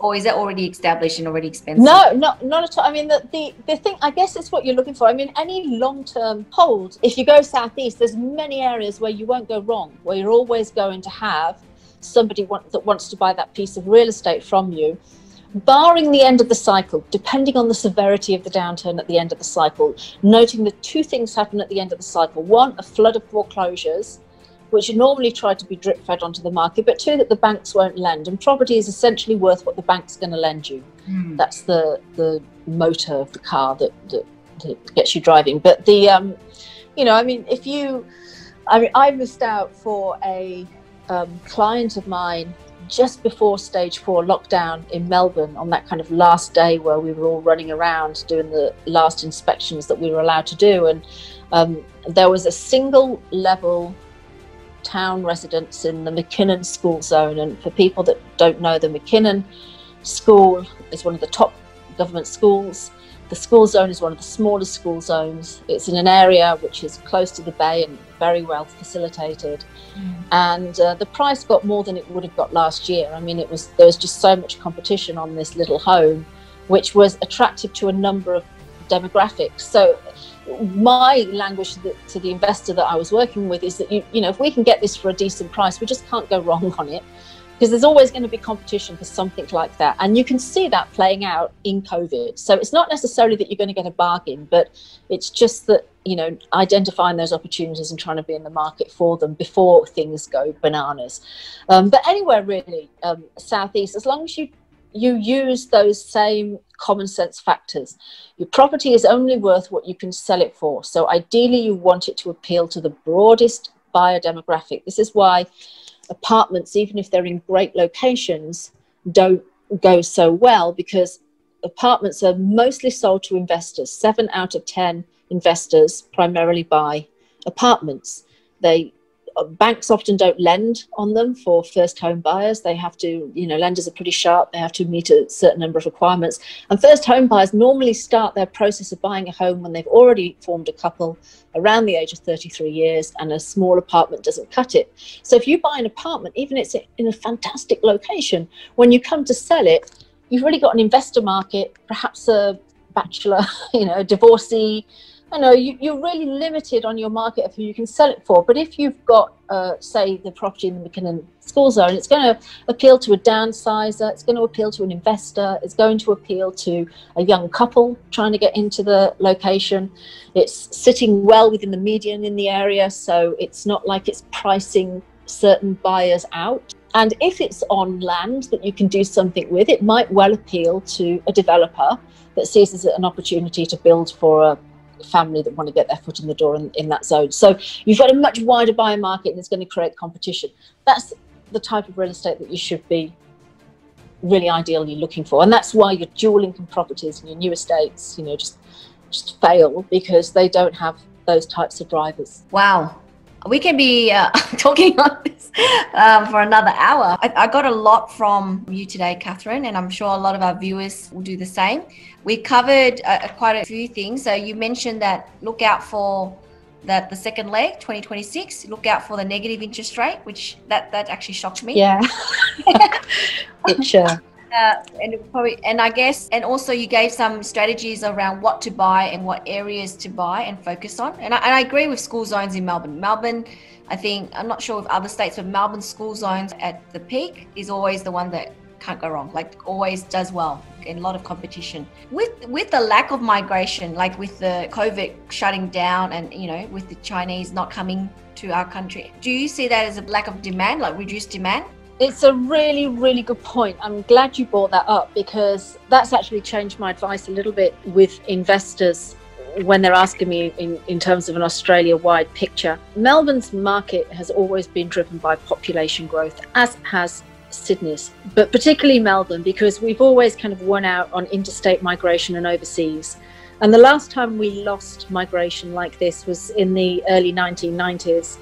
[SPEAKER 1] or is it already established and already expensive?
[SPEAKER 2] No, not not at all. I mean, the, the the thing I guess is what you're looking for. I mean, any long term hold. If you go southeast, there's many areas where you won't go wrong, where you're always going to have somebody want, that wants to buy that piece of real estate from you. Barring the end of the cycle, depending on the severity of the downturn at the end of the cycle, noting that two things happen at the end of the cycle. One, a flood of foreclosures, which normally try to be drip fed onto the market, but two, that the banks won't lend. And property is essentially worth what the bank's going to lend you. Mm. That's the, the motor of the car that, that, that gets you driving. But the, um, you know, I mean, if you, I mean, I missed out for a um, client of mine just before stage four lockdown in Melbourne on that kind of last day where we were all running around doing the last inspections that we were allowed to do. And um, there was a single level town residents in the McKinnon school zone. And for people that don't know, the McKinnon school is one of the top government schools. The school zone is one of the smallest school zones. It's in an area which is close to the bay and very well facilitated. Mm. And uh, the price got more than it would have got last year. I mean, it was there was just so much competition on this little home, which was attractive to a number of demographics. So my language to the, to the, investor that I was working with is that you you know if we can get this for a decent price, we just can't go wrong on it because there's always going to be competition for something like that, and you can see that playing out in COVID. So it's not necessarily that you're going to get a bargain, but it's just that you know identifying those opportunities and trying to be in the market for them before things go bananas. Um, but anywhere really, um, southeast, as long as you you use those same common sense factors. Your property is only worth what you can sell it for. So ideally, you want it to appeal to the broadest buyer demographic. This is why apartments, even if they're in great locations, don't go so well because apartments are mostly sold to investors. Seven out of 10 investors primarily buy apartments. They banks often don't lend on them for first home buyers. They have to, you know, lenders are pretty sharp. They have to meet a certain number of requirements. And first home buyers normally start their process of buying a home when they've already formed a couple around the age of 33 years and a small apartment doesn't cut it. So if you buy an apartment, even if it's in a fantastic location, when you come to sell it, you've really got an investor market, perhaps a bachelor, you know, a divorcee, I know you, you're really limited on your market of who you can sell it for. But if you've got, uh, say, the property in the McKinnon school zone, it's going to appeal to a downsizer, it's going to appeal to an investor, it's going to appeal to a young couple trying to get into the location. It's sitting well within the median in the area, so it's not like it's pricing certain buyers out. And if it's on land that you can do something with, it might well appeal to a developer that sees it as an opportunity to build for a family that want to get their foot in the door in, in that zone. So you've got a much wider buyer market and it's going to create competition. That's the type of real estate that you should be really ideally looking for. And that's why your dual income properties and your new estates, you know, just just fail because they don't have those types of drivers.
[SPEAKER 1] Wow. We can be uh, talking on this um, for another hour. I, I, got a lot from you today, Catherine, and I'm sure a lot of our viewers will do the same. We covered uh, quite a few things. So you mentioned that look out for that the second leg 2026 look out for the negative interest rate which that that actually shocked me
[SPEAKER 2] yeah it sure
[SPEAKER 1] uh, and probably and i guess and also you gave some strategies around what to buy and what areas to buy and focus on. And I, and I agree with school zones in melbourne. Melbourne i think i'm not sure with other states but melbourne school zones at the peak is always the one that can't go wrong like always does well in a lot of competition. With with the lack of migration like with the covid shutting down and you know with the chinese not coming to our country do you see that as a lack of demand like reduced demand
[SPEAKER 2] it's a really, really good point. I'm glad you brought that up because that's actually changed my advice a little bit with investors when they're asking me in, in terms of an Australia wide picture. Melbourne's market has always been driven by population growth, as has Sydney's, but particularly Melbourne, because we've always kind of won out on interstate migration and overseas. And the last time we lost migration like this was in the early 1990s,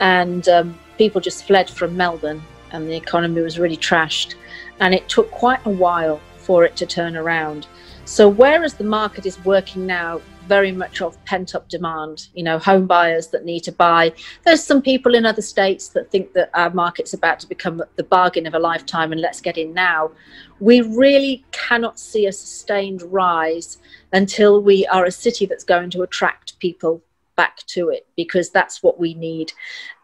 [SPEAKER 2] and um, people just fled from Melbourne, and the economy was really trashed. And it took quite a while for it to turn around. So, whereas the market is working now very much of pent up demand, you know, home buyers that need to buy. There's some people in other states that think that our market's about to become the bargain of a lifetime and let's get in now. We really cannot see a sustained rise until we are a city that's going to attract people back to it because that's what we need.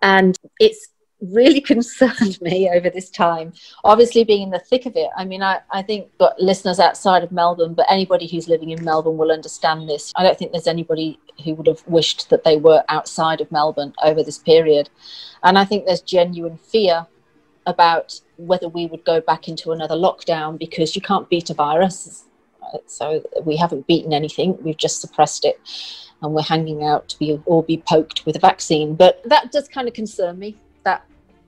[SPEAKER 2] And it's really concerned me over this time. Obviously, being in the thick of it, I mean, I, I think got listeners outside of Melbourne, but anybody who's living in Melbourne will understand this. I don't think there's anybody who would have wished that they were outside of Melbourne over this period. And I think there's genuine fear about whether we would go back into another lockdown because you can't beat a virus. So we haven't beaten anything, we've just suppressed it and we're hanging out to be all be poked with a vaccine. But that does kind of concern me that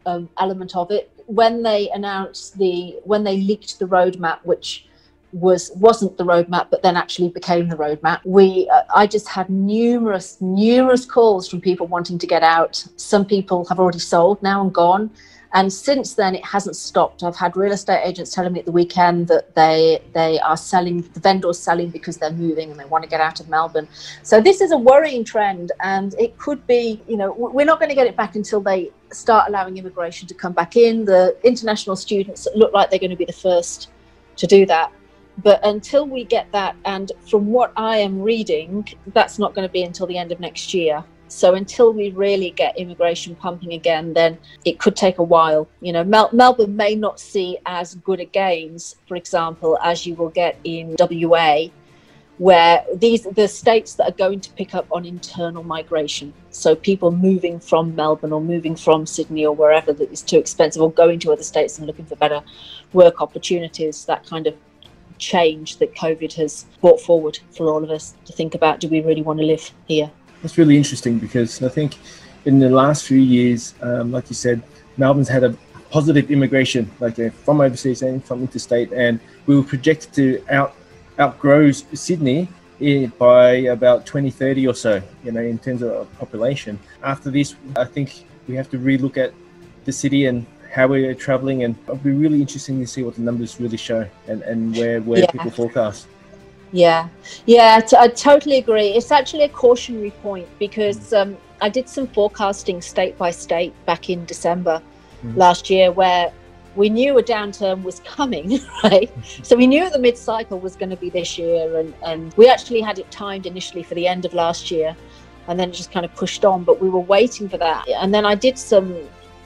[SPEAKER 2] um, element of it. When they announced the, when they leaked the roadmap, which was wasn't the roadmap, but then actually became the roadmap. We, uh, I just had numerous, numerous calls from people wanting to get out. Some people have already sold now and gone. And since then, it hasn't stopped. I've had real estate agents telling me at the weekend that they they are selling, the vendors selling because they're moving and they want to get out of Melbourne. So this is a worrying trend, and it could be, you know, we're not going to get it back until they start allowing immigration to come back in. The international students look like they're going to be the first to do that. But until we get that, and from what I am reading, that's not going to be until the end of next year. So until we really get immigration pumping again, then it could take a while. You know, Mel- Melbourne may not see as good a gains, for example, as you will get in WA, where these the states that are going to pick up on internal migration. So people moving from Melbourne or moving from Sydney or wherever that is too expensive, or going to other states and looking for better work opportunities. That kind of change that COVID has brought forward for all of us to think about: Do we really want to live here?
[SPEAKER 3] That's really interesting because I think in the last few years, um, like you said, Melbourne's had a positive immigration, like uh, from overseas and from interstate, and we were projected to out outgrow Sydney by about 2030 or so, you know, in terms of population. After this, I think we have to relook at the city and how we're traveling, and it'll be really interesting to see what the numbers really show and, and where, where yeah. people forecast.
[SPEAKER 2] Yeah, yeah, t- I totally agree. It's actually a cautionary point because um, I did some forecasting state by state back in December mm. last year where we knew a downturn was coming, right? so we knew the mid cycle was going to be this year, and, and we actually had it timed initially for the end of last year, and then it just kind of pushed on, but we were waiting for that. And then I did some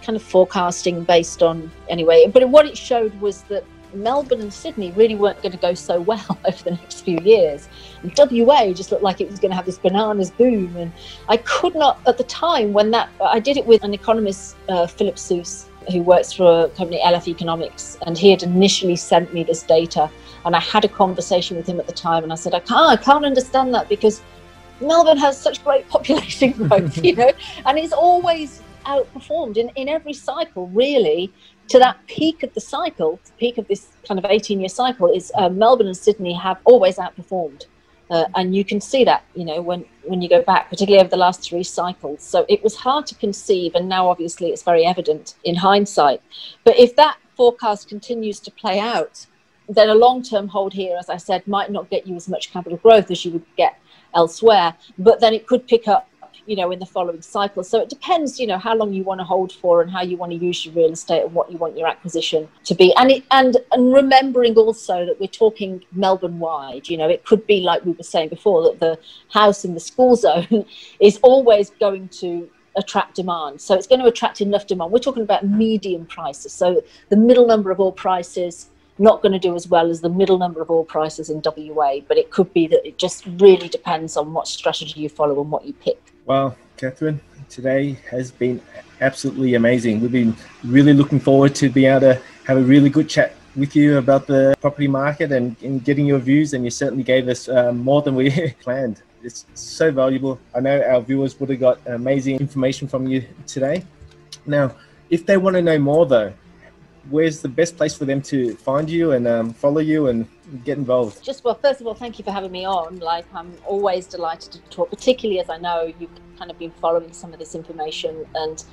[SPEAKER 2] kind of forecasting based on anyway, but what it showed was that Melbourne and Sydney really weren't going to go so well over the next few years. And WA just looked like it was going to have this bananas boom. And I could not, at the time when that, I did it with an economist, uh, Philip Soos, who works for a company, LF Economics, and he had initially sent me this data. And I had a conversation with him at the time, and I said, I can't, I can't understand that because Melbourne has such great population growth, you know, and it's always outperformed in, in every cycle, really to that peak of the cycle, the peak of this kind of 18 year cycle, is uh, Melbourne and Sydney have always outperformed. Uh, and you can see that, you know, when, when you go back, particularly over the last three cycles. So it was hard to conceive, and now obviously it's very evident in hindsight. But if that forecast continues to play out, then a long term hold here, as I said, might not get you as much capital growth as you would get elsewhere, but then it could pick up you know in the following cycle. So it depends you know how long you want to hold for and how you want to use your real estate and what you want your acquisition to be. And it, and and remembering also that we're talking melbourne wide you know it could be like we were saying before that the house in the school zone is always going to attract demand. So it's going to attract enough demand. We're talking about medium prices. So the middle number of all prices not going to do as well as the middle number of all prices in WA, but it could be that it just really depends on what strategy you follow and what you pick.
[SPEAKER 3] Well, Catherine, today has been absolutely amazing. We've been really looking forward to being able to have a really good chat with you about the property market and, and getting your views, and you certainly gave us um, more than we planned. It's so valuable. I know our viewers would have got amazing information from you today. Now, if they want to know more, though, where's the best place for them to find you and um, follow you and get involved?
[SPEAKER 2] Just well, first of all, thank you for having me on. Like, I'm always delighted to talk, particularly as I know you've kind of been following some of this information. And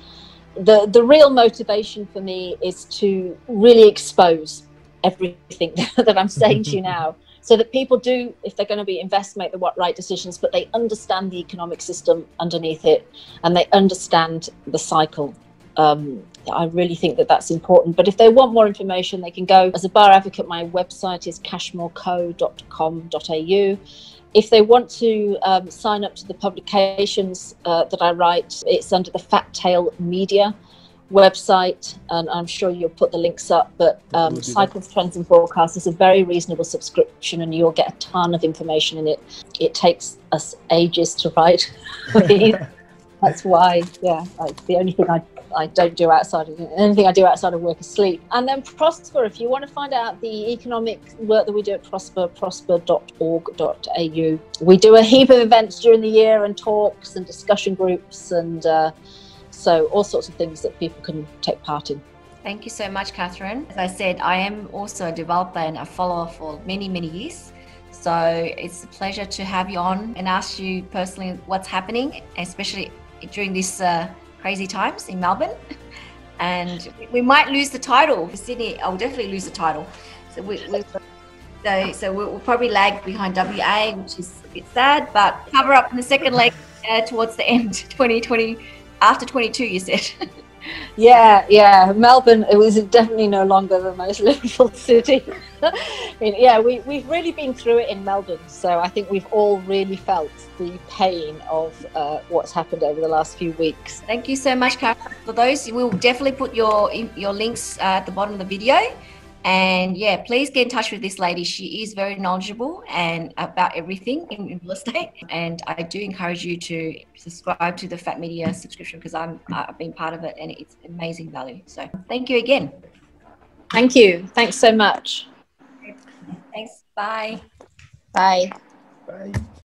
[SPEAKER 2] the the real motivation for me is to really expose everything that I'm saying to you now. So that people do, if they're going to be invest, make the what right decisions, but they understand the economic system underneath it, and they understand the cycle um, I really think that that's important. But if they want more information, they can go as a bar advocate. My website is cashmoreco.com.au. If they want to um, sign up to the publications uh, that I write, it's under the Fat Tail Media website, and I'm sure you'll put the links up. But um, Cycles, Trends, and Forecasts is a very reasonable subscription, and you'll get a ton of information in it. It takes us ages to write. That's why, yeah, like the only thing I I don't do outside of anything I do outside of work is sleep. And then Prosper, if you want to find out the economic work that we do at Prosper, prosper.org.au. We do a heap of events during the year and talks and discussion groups and uh, so all sorts of things that people can take part in.
[SPEAKER 1] Thank you so much, Catherine. As I said, I am also a developer and a follower for many, many years. So it's a pleasure to have you on and ask you personally what's happening, especially during this uh, crazy times in Melbourne. And we might lose the title for Sydney. I'll definitely lose the title. So we, we so, so we'll, probably lag behind WA, which is a bit sad, but cover up in the second leg uh, towards the end, 2020, after 22, you said.
[SPEAKER 2] yeah, yeah. Melbourne it was definitely no longer the most livable city. I mean, yeah, we, we've really been through it in Melbourne. So I think we've all really felt the pain of uh, what's happened over the last few weeks.
[SPEAKER 1] Thank you so much, Catherine. For those, we'll definitely put your your links uh, at the bottom of the video. And yeah, please get in touch with this lady. She is very knowledgeable and about everything in, in real estate. And I do encourage you to subscribe to the Fat Media subscription because I'm I've been part of it and it's amazing value. So thank you again.
[SPEAKER 2] Thank you. Thanks so much.
[SPEAKER 1] Thanks. Bye.
[SPEAKER 2] Bye.
[SPEAKER 3] Bye.